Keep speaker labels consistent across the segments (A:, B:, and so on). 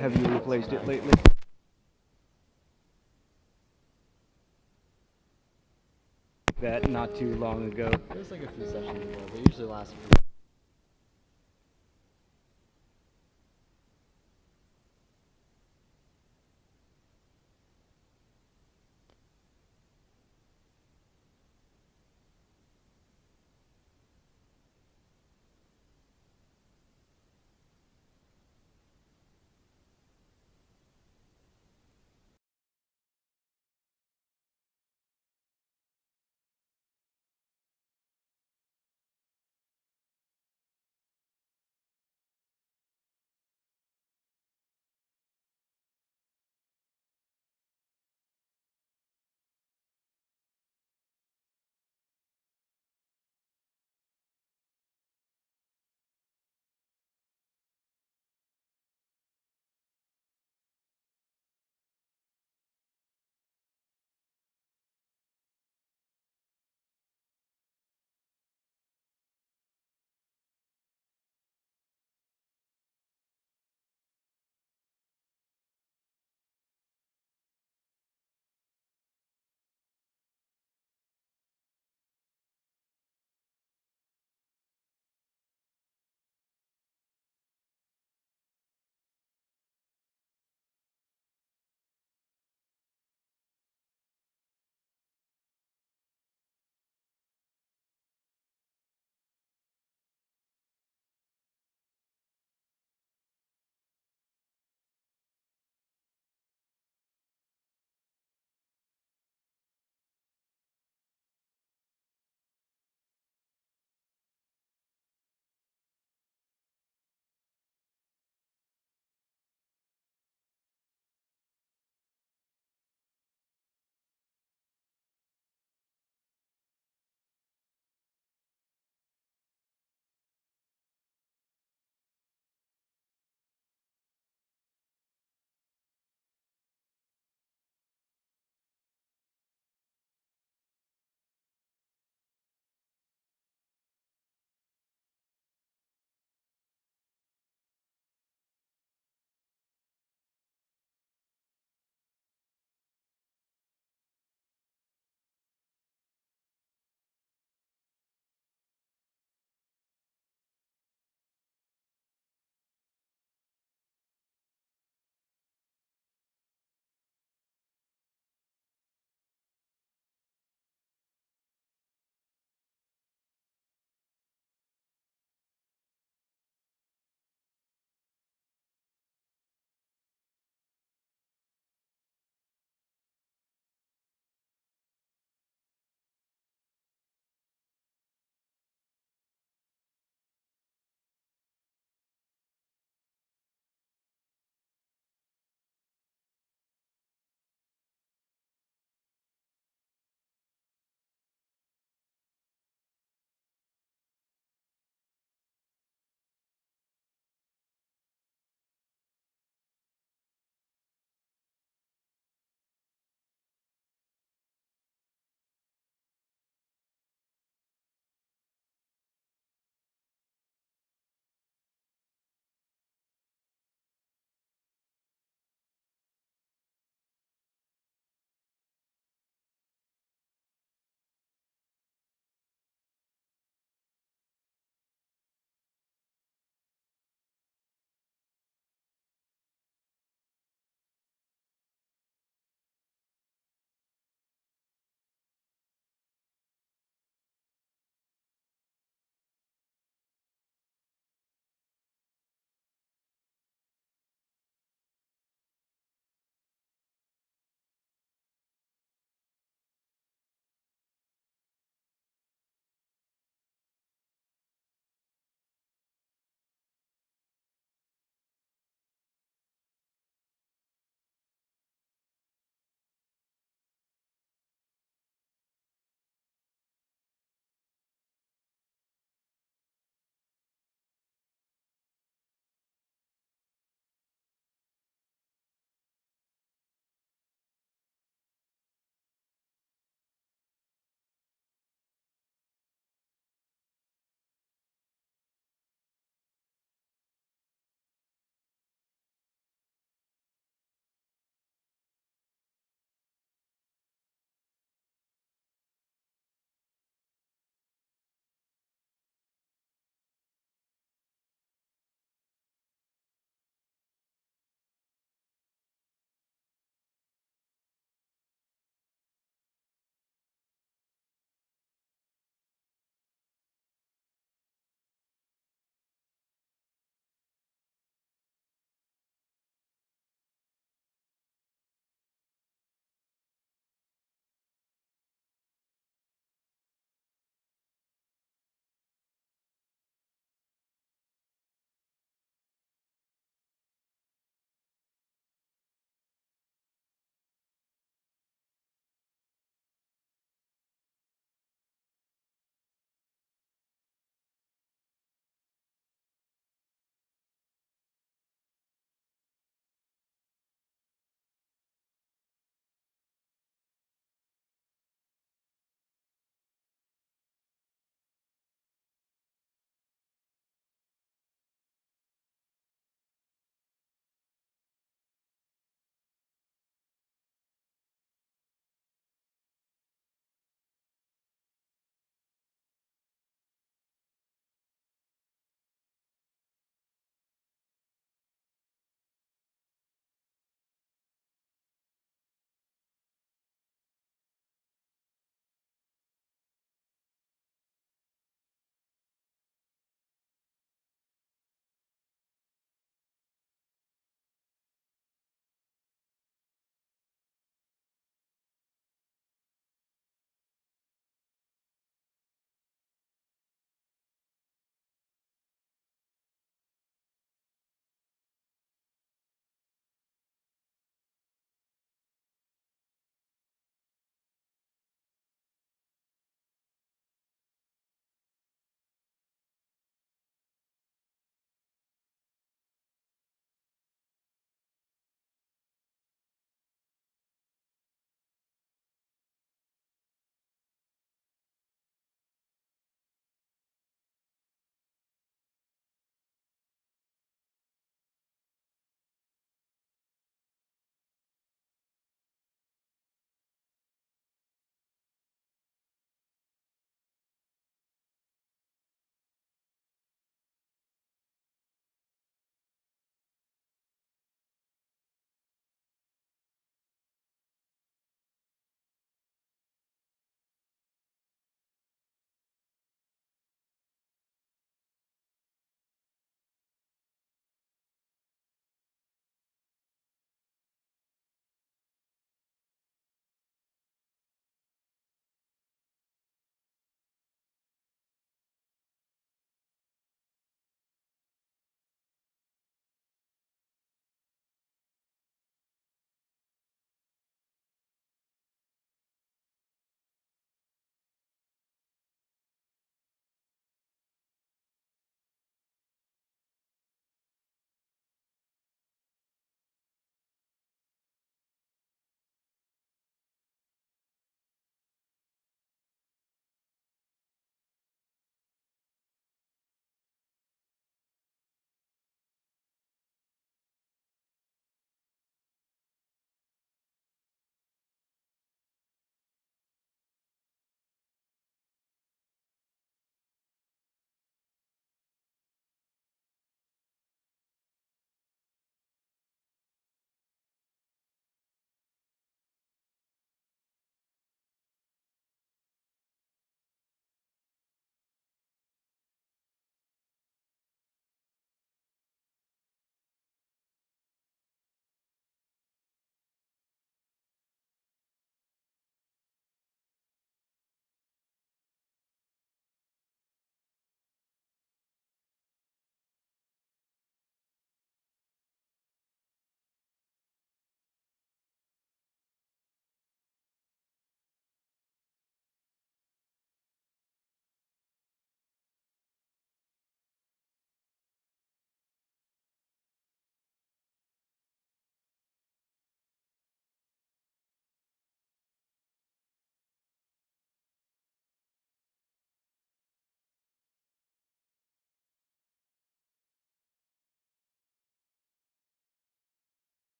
A: have you replaced it lately? That not too long ago.
B: It was like a few sessions ago, but usually lasts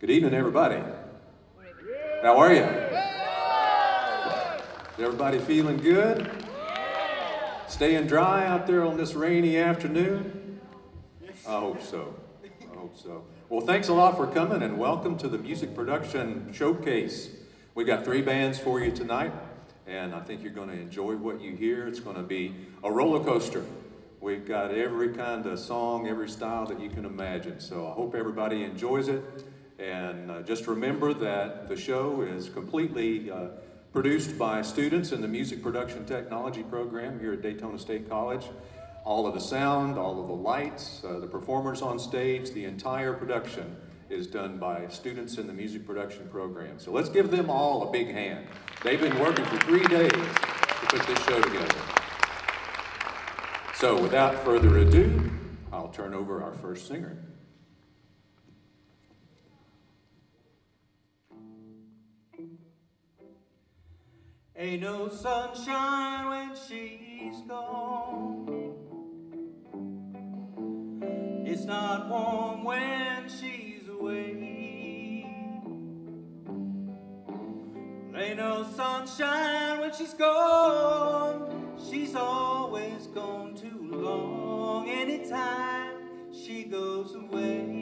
C: Good evening, everybody. How are you? Is everybody feeling good? Staying dry out there on this rainy afternoon? I hope so. I hope so. Well, thanks a lot for coming and welcome to the Music Production Showcase. We've got three bands for you tonight, and I think you're going to enjoy what you hear. It's going to be a roller coaster. We've got every kind of song, every style that you can imagine. So I hope everybody enjoys it. And uh, just remember that the show is completely uh, produced by students in the Music Production Technology program here at Daytona State College. All of the sound, all of the lights, uh, the performers on stage, the entire production is done by students in the music production program. So let's give them all a big hand. They've been working for three days to put this show together. So without further ado, I'll turn over our first singer.
D: Ain't no sunshine when she's gone. It's not warm when she's away. Ain't no sunshine when she's gone. She's always gone too long. Anytime she goes away.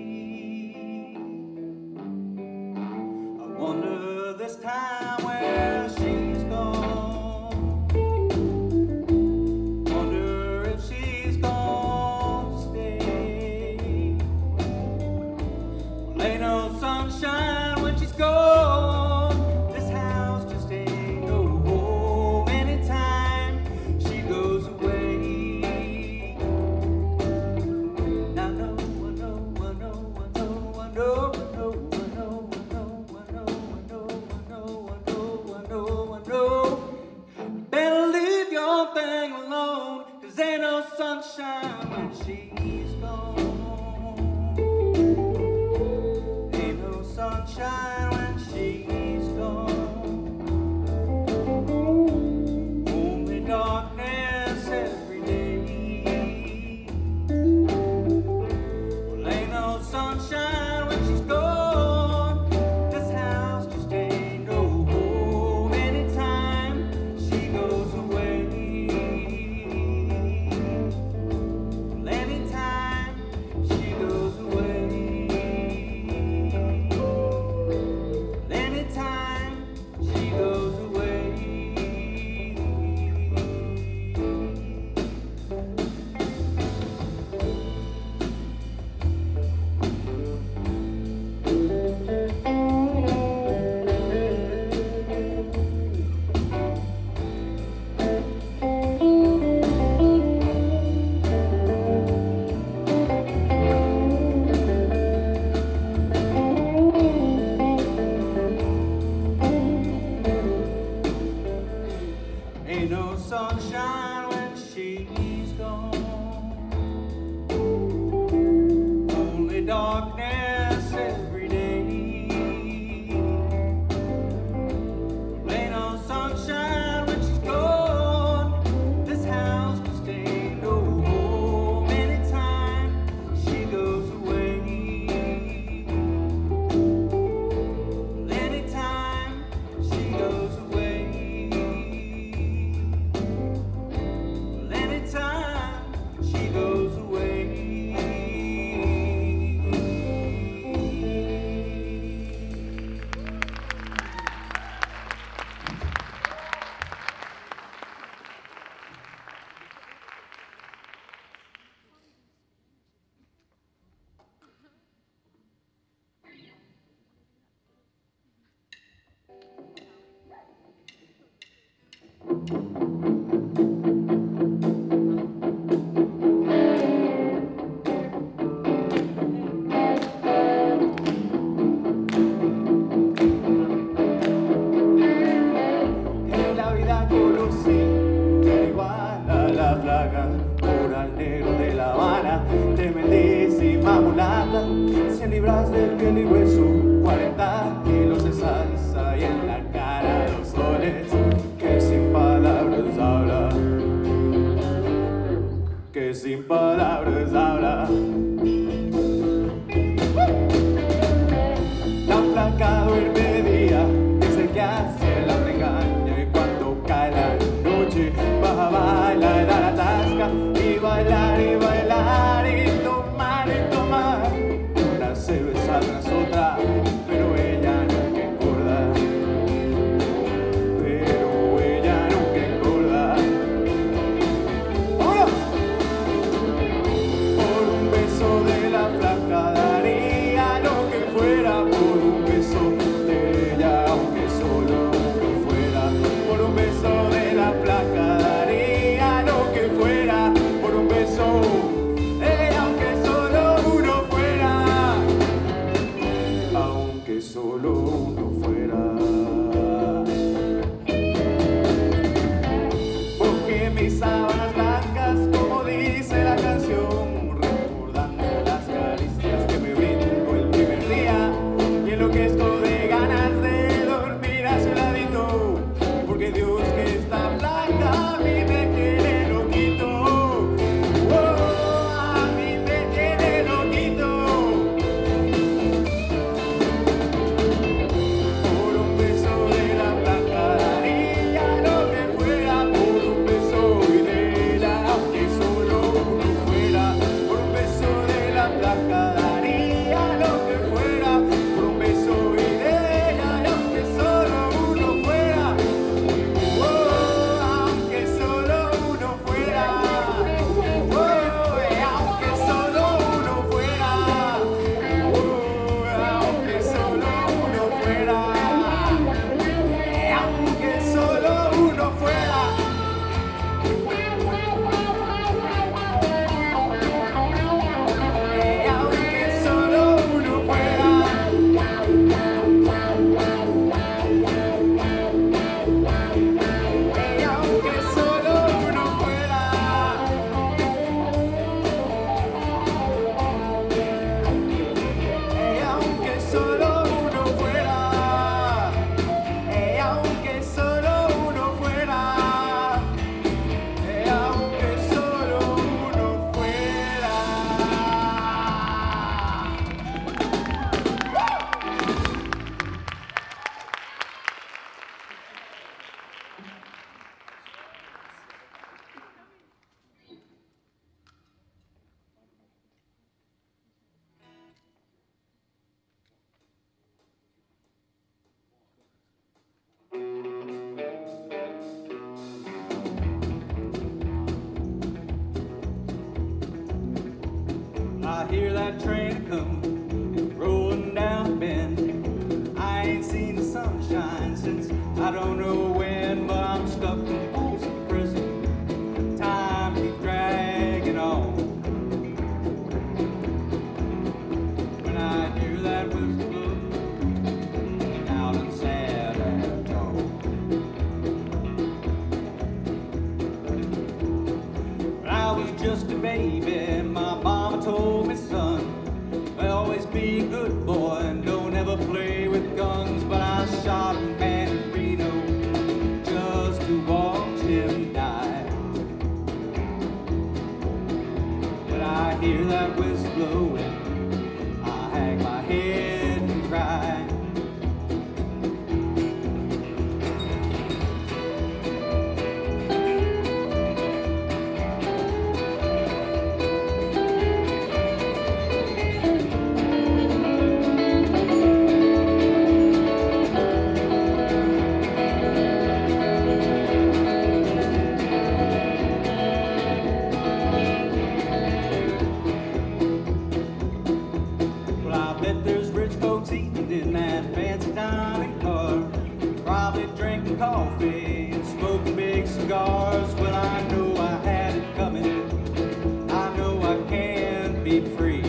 E: Be free.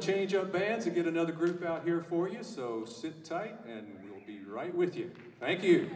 E: change
D: up
C: bands and get another group out here for you, so sit tight and we'll be right with you. Thank you.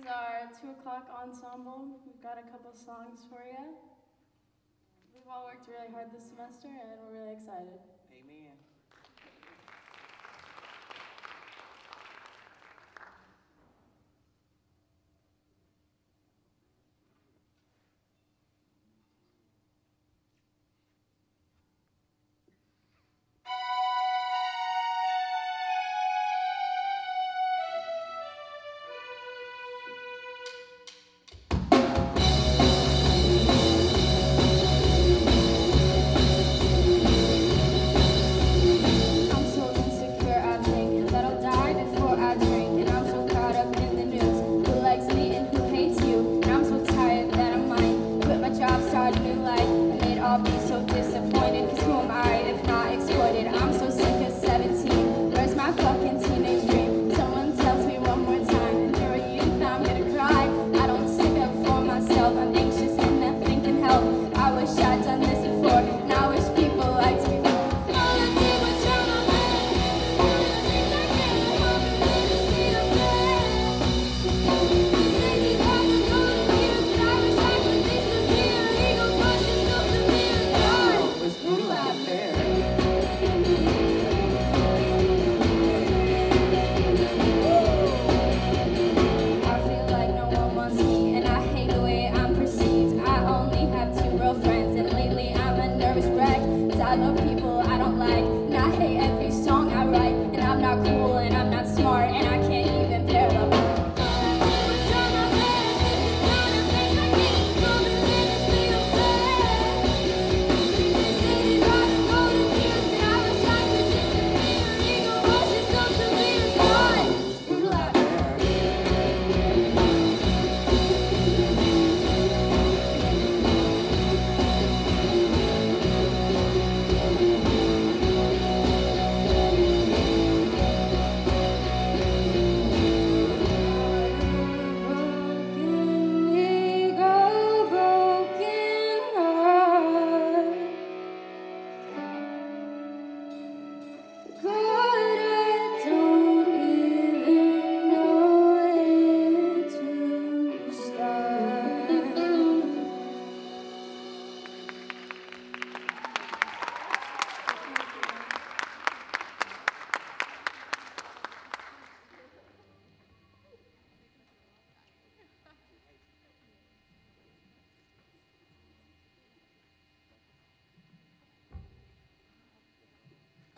F: is our 2 o'clock ensemble. We've got a couple songs for you. We've all worked really hard this semester and we're really excited.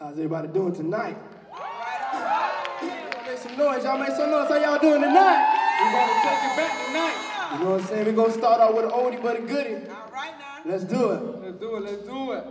D: How's everybody doing tonight? make some noise, y'all make some noise. How y'all doing tonight? We're gonna take it back tonight. You know what I'm saying? We're gonna start out with an oldie but a goodie.
G: All right now.
D: Let's do it.
G: Let's do it, let's do it.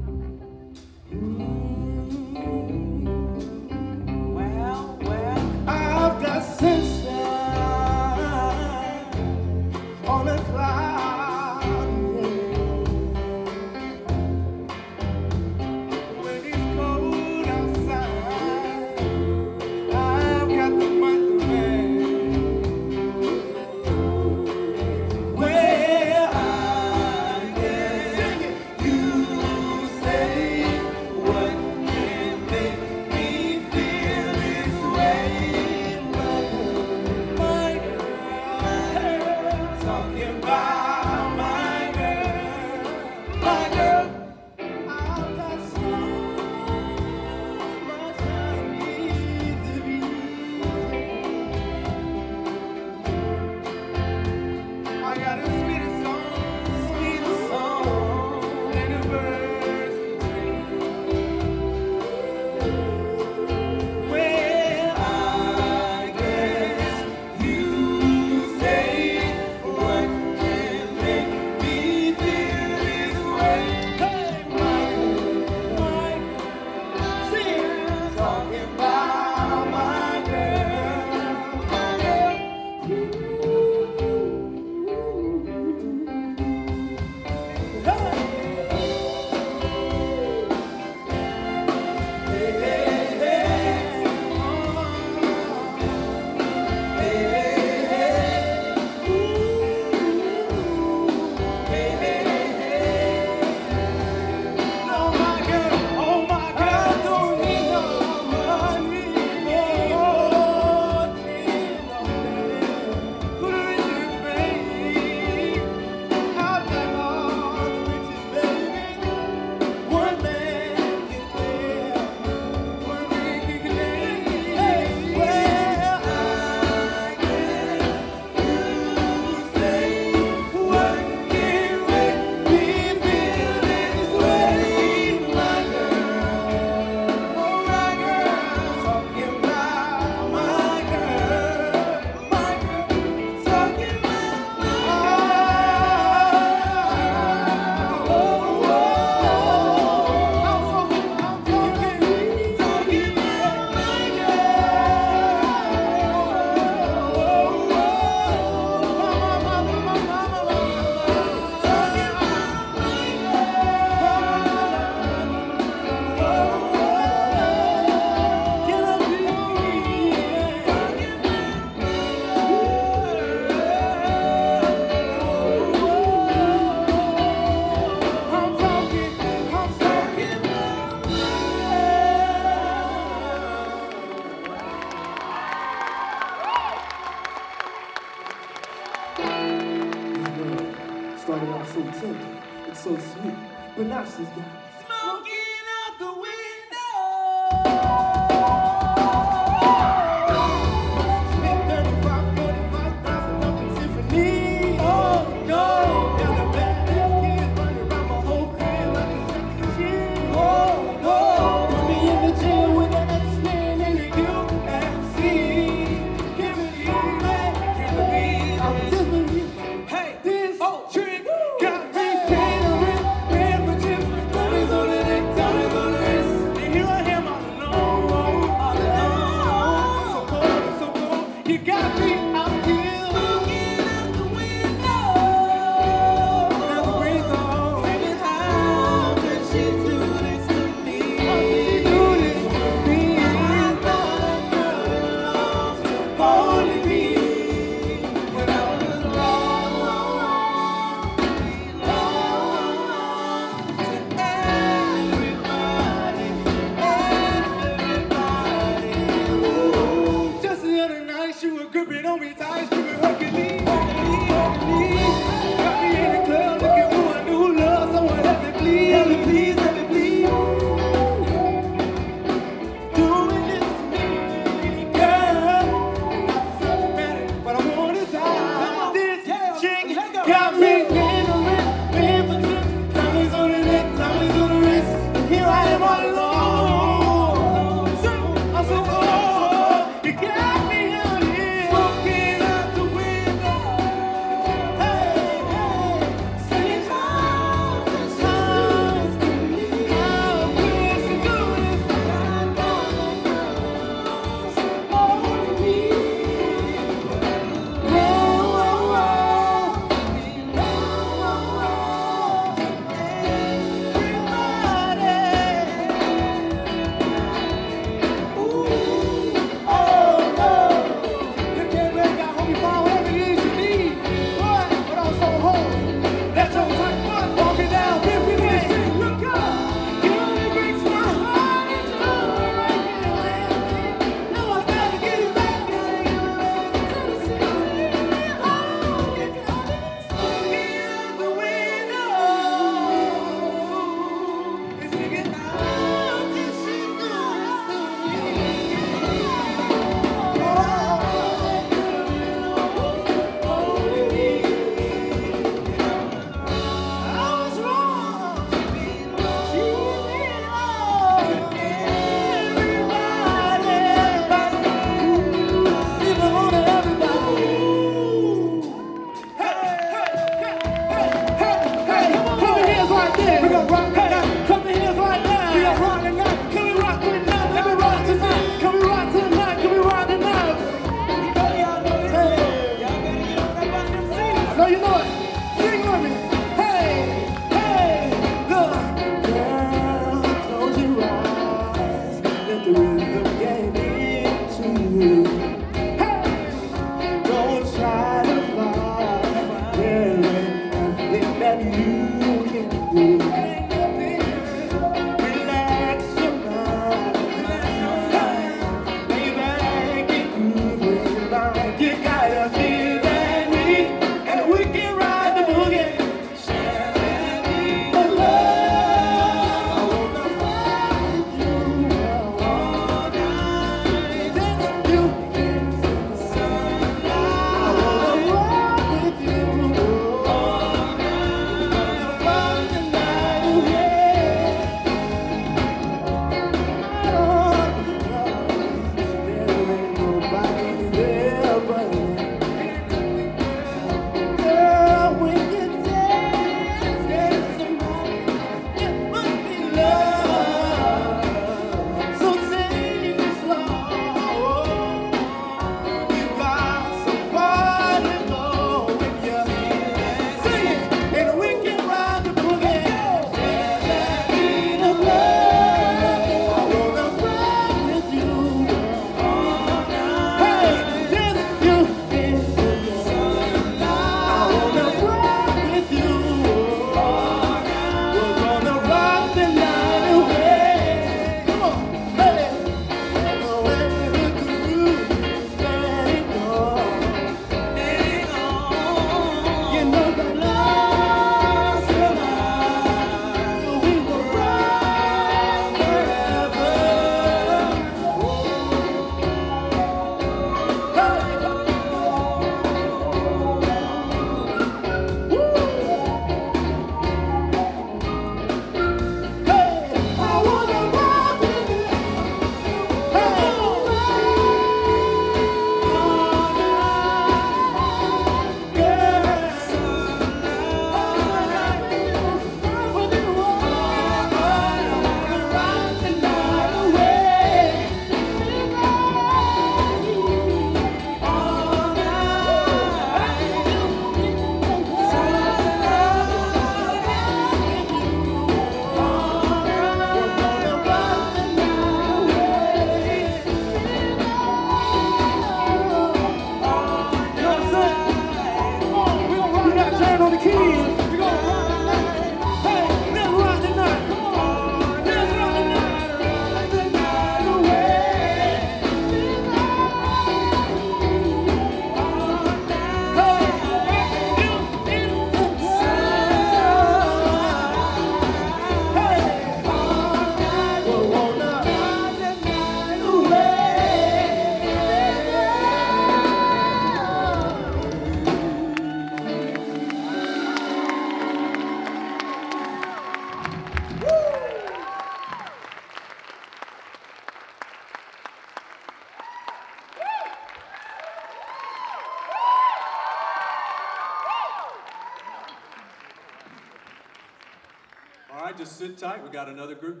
D: Tight. We
H: got another group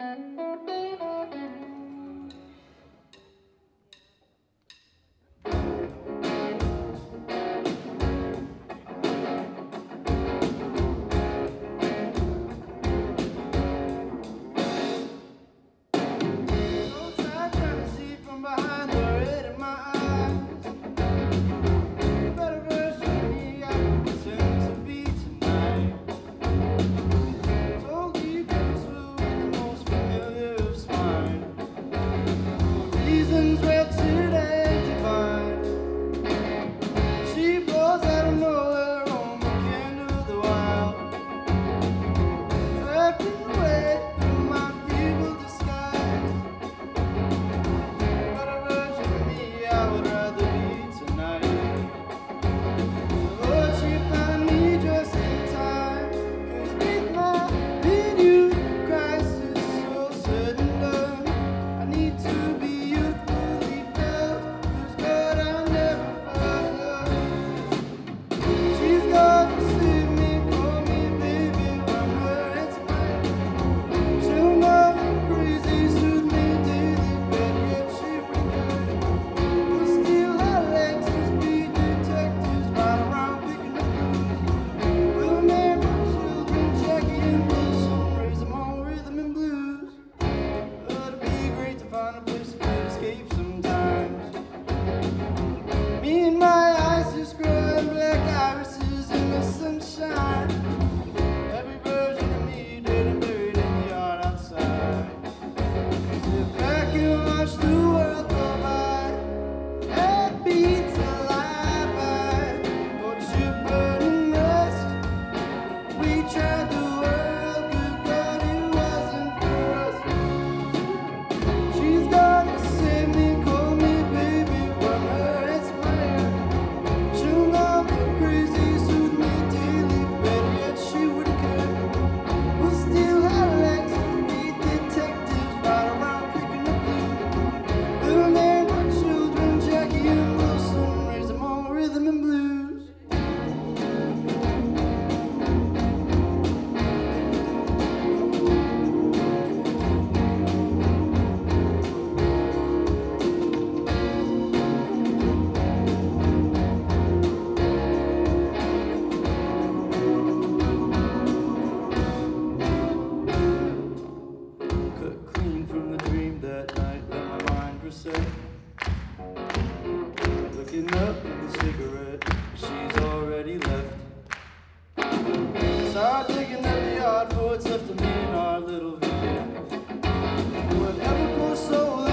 H: Música Looking
I: up at the cigarette, she's already left.
H: Start digging at the odd what's left of me in our little van. Whatever poor soul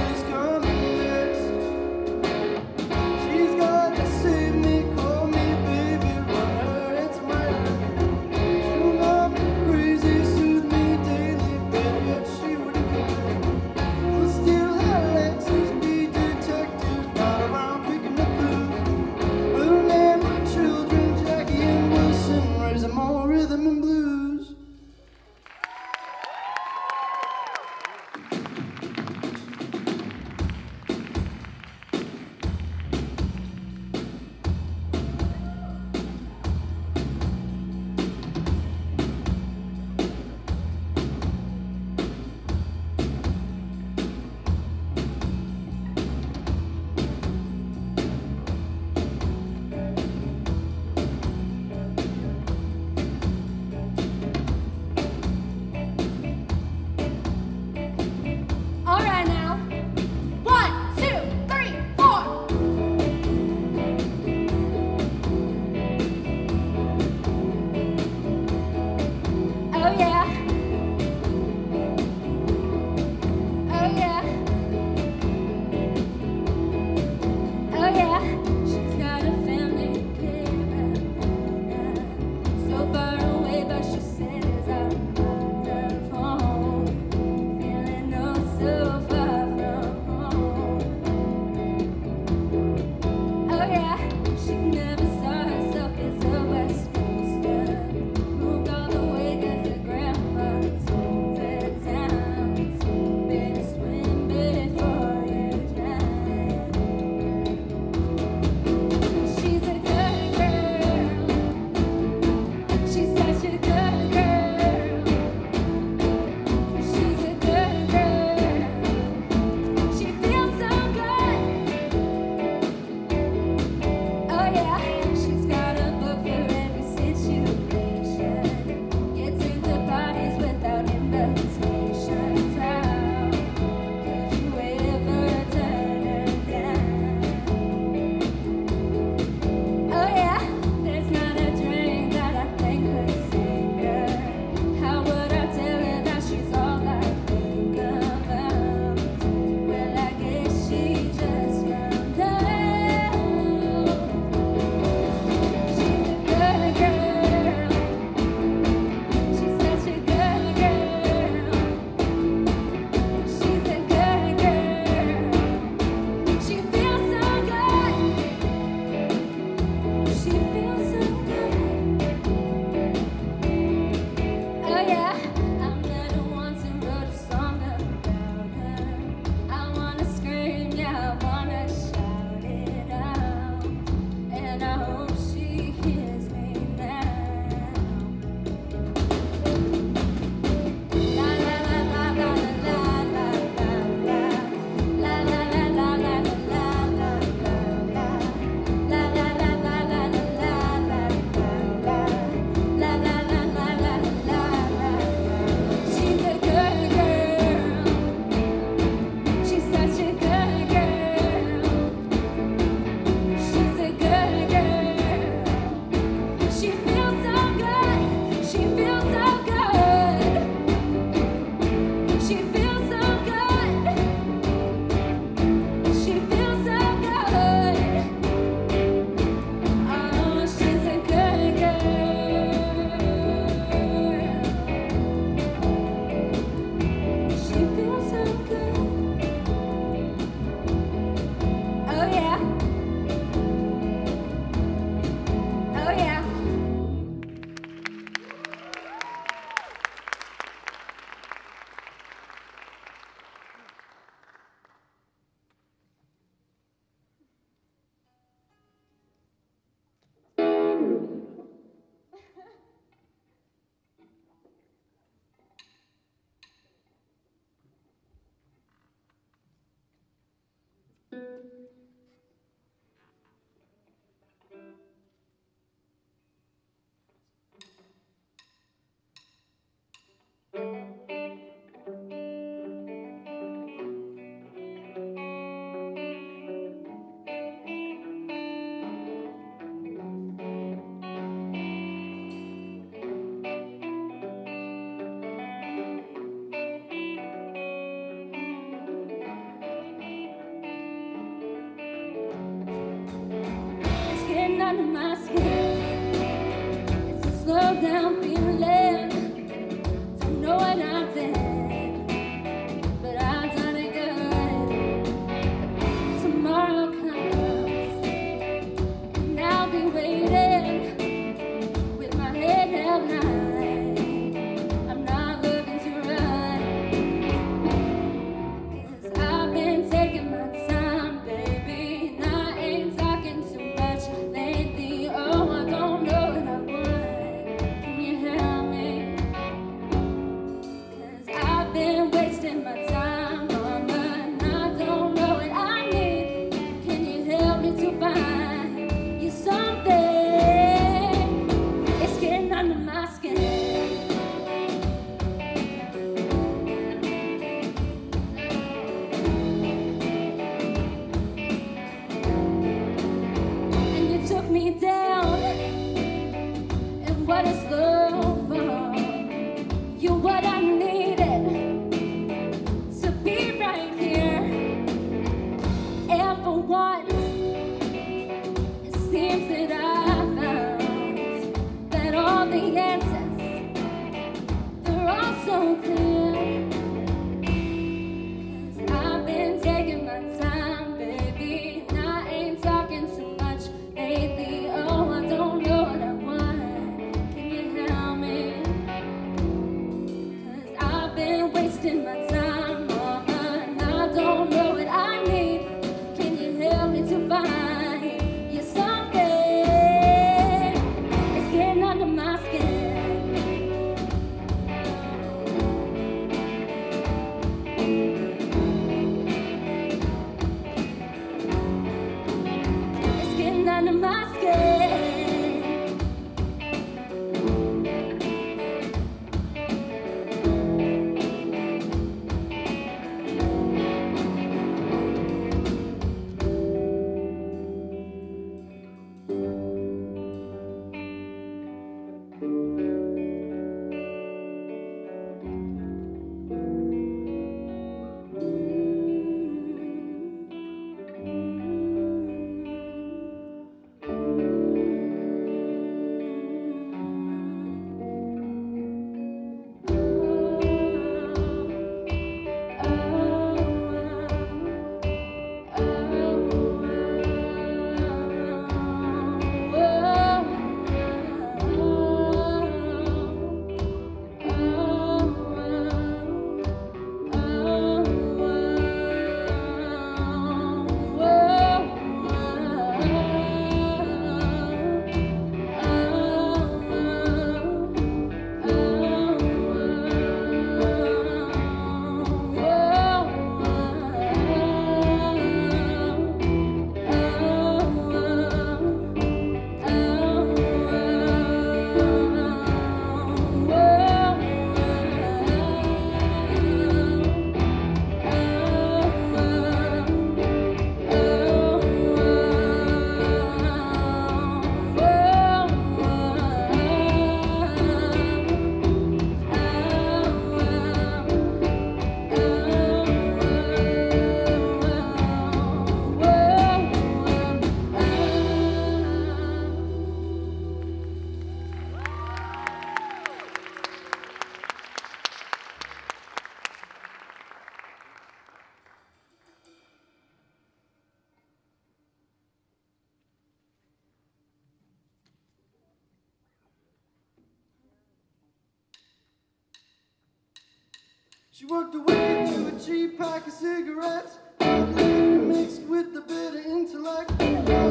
J: smoked away
H: to
F: a cheap pack of cigarettes. Mixed with the bitter intellect.